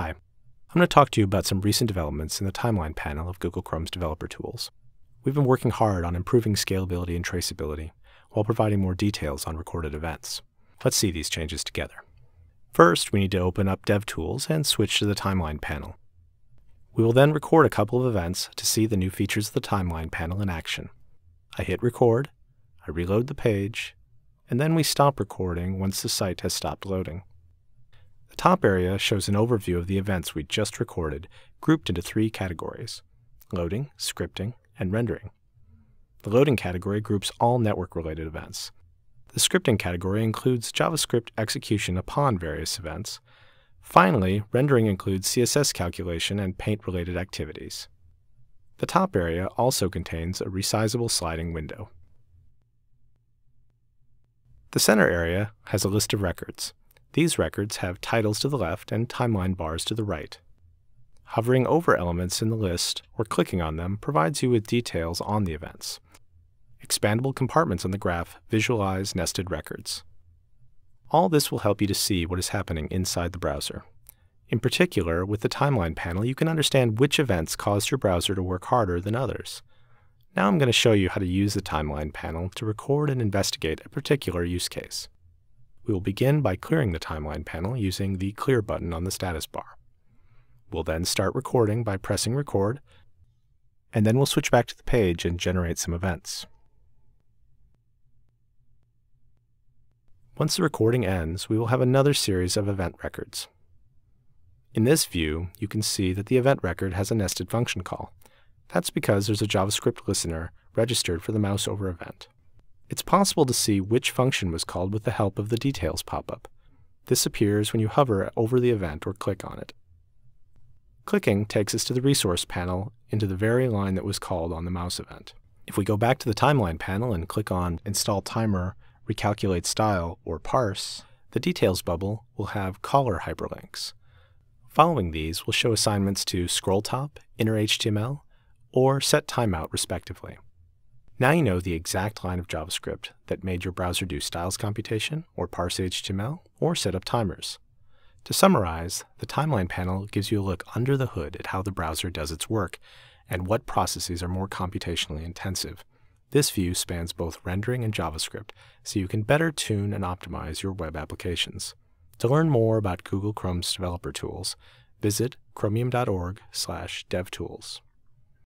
Hi, I'm going to talk to you about some recent developments in the timeline panel of Google Chrome's developer tools. We've been working hard on improving scalability and traceability while providing more details on recorded events. Let's see these changes together. First, we need to open up DevTools and switch to the timeline panel. We will then record a couple of events to see the new features of the timeline panel in action. I hit record, I reload the page, and then we stop recording once the site has stopped loading. Top area shows an overview of the events we just recorded, grouped into three categories loading, scripting, and rendering. The loading category groups all network-related events. The scripting category includes JavaScript execution upon various events. Finally, rendering includes CSS calculation and paint-related activities. The top area also contains a resizable sliding window. The center area has a list of records. These records have titles to the left and timeline bars to the right. Hovering over elements in the list or clicking on them provides you with details on the events. Expandable compartments on the graph visualize nested records. All this will help you to see what is happening inside the browser. In particular, with the timeline panel, you can understand which events caused your browser to work harder than others. Now I'm going to show you how to use the timeline panel to record and investigate a particular use case. We will begin by clearing the timeline panel using the Clear button on the status bar. We'll then start recording by pressing record, and then we'll switch back to the page and generate some events. Once the recording ends, we will have another series of event records. In this view, you can see that the event record has a nested function call. That's because there's a JavaScript listener registered for the mouse over event. It's possible to see which function was called with the help of the details pop-up. This appears when you hover over the event or click on it. Clicking takes us to the resource panel into the very line that was called on the mouse event. If we go back to the timeline panel and click on Install Timer, Recalculate Style, or Parse, the details bubble will have caller hyperlinks. Following these will show assignments to scroll top, inner HTML, or set timeout respectively. Now you know the exact line of JavaScript that made your browser do styles computation, or parse HTML, or set up timers. To summarize, the timeline panel gives you a look under the hood at how the browser does its work and what processes are more computationally intensive. This view spans both rendering and JavaScript, so you can better tune and optimize your web applications. To learn more about Google Chrome's developer tools, visit chromium.org/devtools.